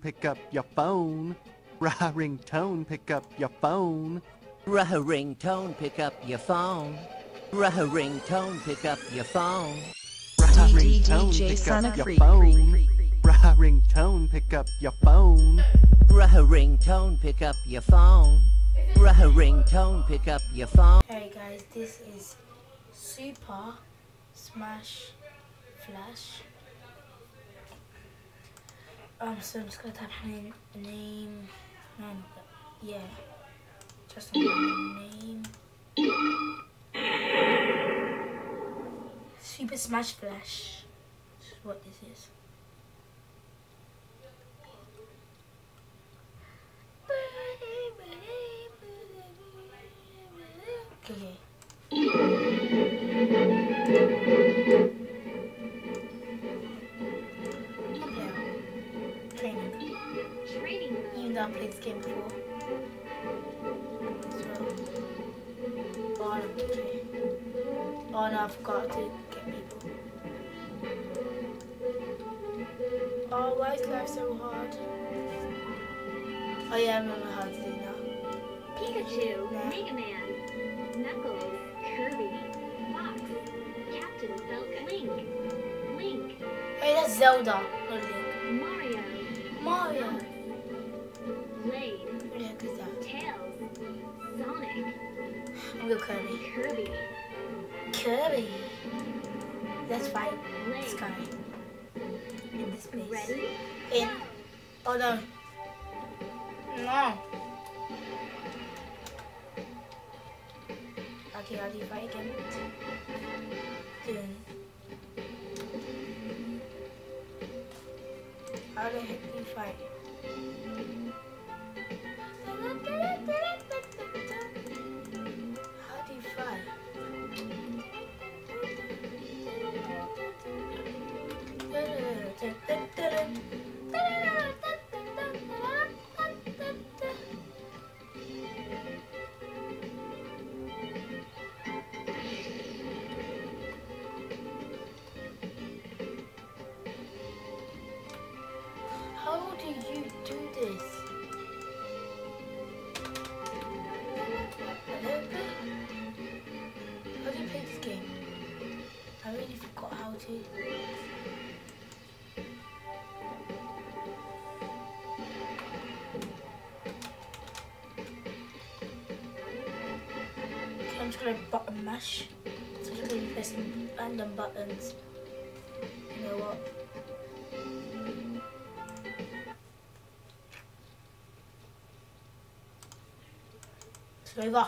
pick up your phone. Rah ringtone, pick up your phone. Rah ringtone, pick up your phone. Rah ringtone, pick up your phone. Rah DJ ringtone, pick up your phone. Rah ringtone, pick up your phone. Rah ringtone, pick up your phone. Rah ringtone, pick up your phone. Hey guys, this is Super Smash Flash. Um, so I'm just gonna type name, no, yeah, just name. Super Smash Flash. This is what this is. Okay. Training. Training Even though I played this game before. So. Oh, no, okay. Oh no, I forgot to get people. Oh, why is life so hard? Oh yeah, I remember how to do now. Pikachu, Nah. Mega Man, Knuckles, Kirby, Fox, Captain Falcon, Link, Link, Hey, that's Zelda, not Link. Mario. Blade, Who the heck that? Tails, Sonic, I'm gonna Kirby. Kirby, Kirby. Let's fight Blade. this guy. In this place. Ready? In. Oh no. No. Okay, how do fight again? Dun. How the fight? You play this game? I really forgot how to. Okay, I'm just gonna button mash. So I'm just gonna be pressing random buttons. You know what? So go.